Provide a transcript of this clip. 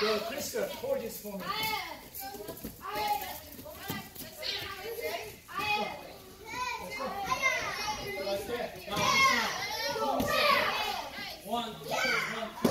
Yo, Krista, hold uh, this for me. One, two, one, two.